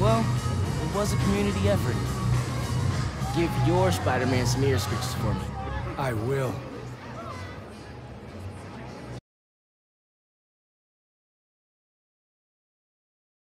Well, it was a community effort. Give your Spider-Man some ear scratches for me. I will.